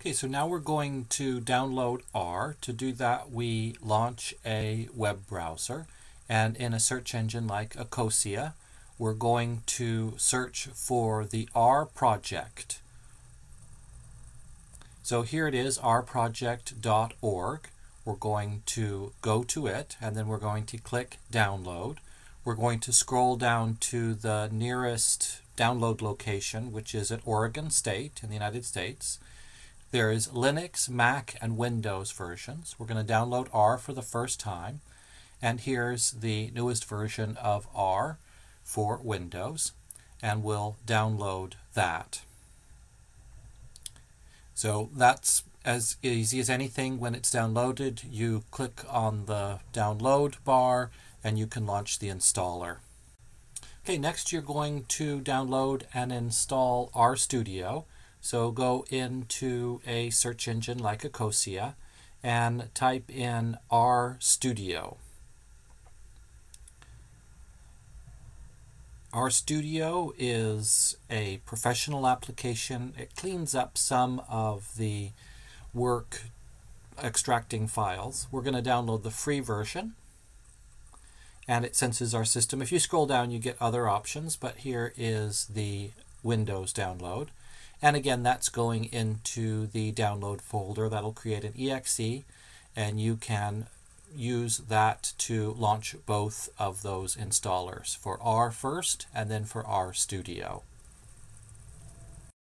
Okay, so now we're going to download R. To do that, we launch a web browser. And in a search engine like Ecosia, we're going to search for the R project. So here it is, rproject.org. We're going to go to it, and then we're going to click download. We're going to scroll down to the nearest download location, which is at Oregon State in the United States. There is Linux, Mac, and Windows versions. We're going to download R for the first time. And here's the newest version of R for Windows. And we'll download that. So that's as easy as anything. When it's downloaded, you click on the download bar and you can launch the installer. Okay, next you're going to download and install RStudio. So go into a search engine like Ecosia and type in RStudio. RStudio is a professional application. It cleans up some of the work extracting files. We're going to download the free version and it senses our system. If you scroll down, you get other options, but here is the Windows download. And again, that's going into the download folder. That'll create an exe, and you can use that to launch both of those installers for R first and then for RStudio.